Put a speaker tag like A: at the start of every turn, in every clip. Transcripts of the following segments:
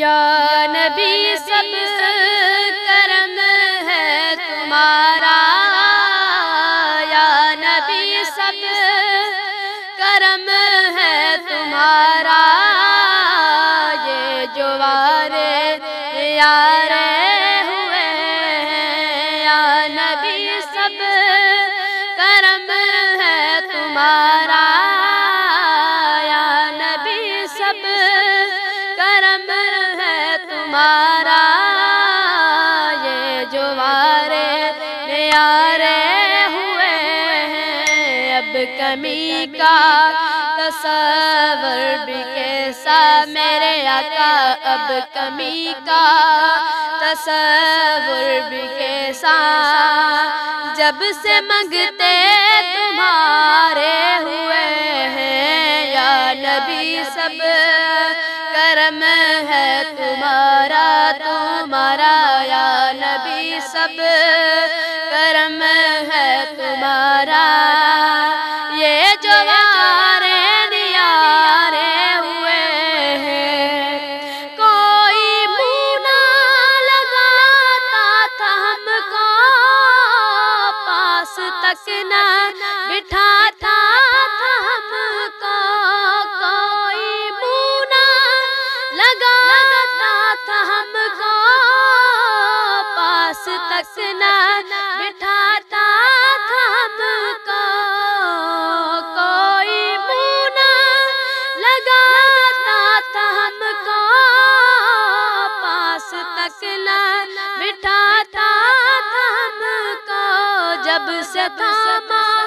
A: नबी सब करम है तुम्हारा। या नबी सब करम यारे हुए हैं। अब कमी का तस्वर भी कैसा मेरे आका। अब कमी का तस्वर भी कैसा। जब से मंगते तुम्हारे हुए हैं, या नबी सब, करम है तुम्हारा तुम्हारा, या नबी सब। पास तक न बिठाता था हमको, कोई मुना लगाता था हमको। पास तक न बिठाता था हमको, कोई मुना लगाता था हमको। पास तक से थामा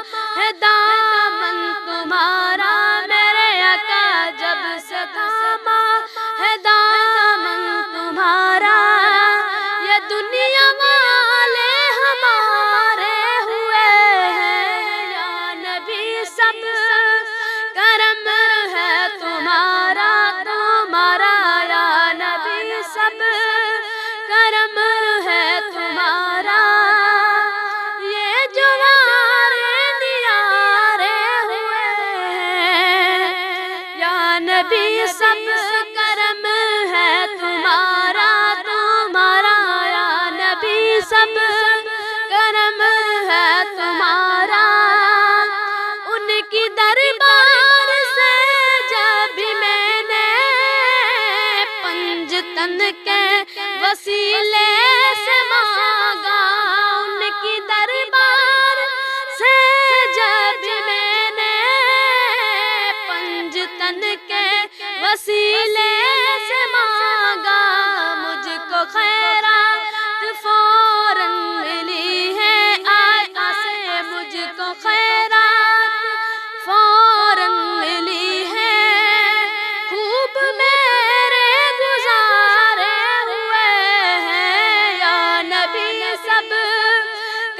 A: नबी सब करम है तुम्हारा तुम्हारा या नबी सब करम है तुम्हारा। उनकी दरबार से जब मैंने पंजतन के वसीले खैरात फ़ौरन मिली है। खूब मेरे गुजारे हुए हैं। या नबी, सब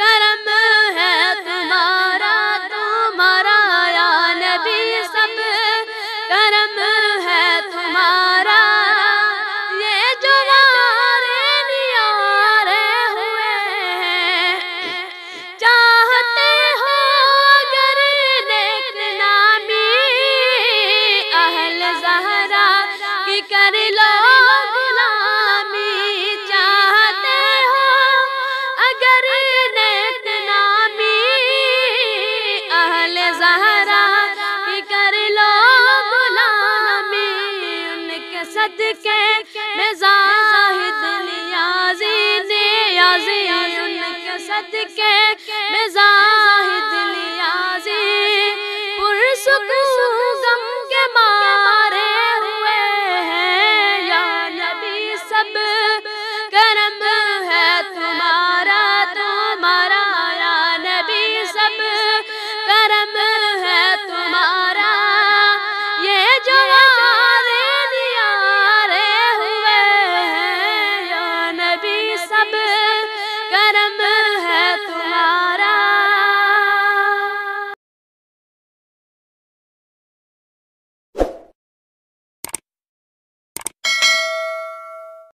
A: करम है तुम्हारा तुम्हारा। या नबी, सब करम है तुम्हारा। उनके सदके मिजाज जाहिद नियाजी पुरसुकून